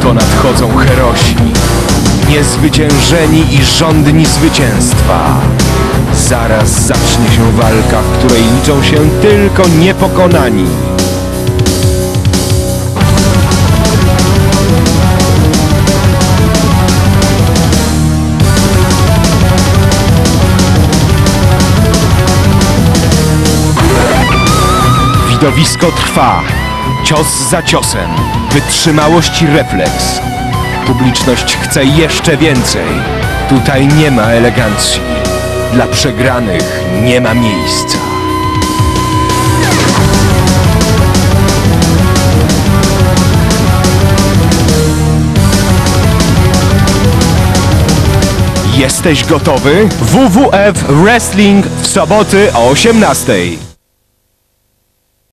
Oto nadchodzą herosi, niezwyciężeni i żądni zwycięstwa. Zaraz zacznie się walka, w której liczą się tylko niepokonani. Widowisko trwa. Cios za ciosem. Wytrzymałość i refleks. Publiczność chce jeszcze więcej. Tutaj nie ma elegancji. Dla przegranych nie ma miejsca. Jesteś gotowy? WWF Wrestling w soboty o 18:00.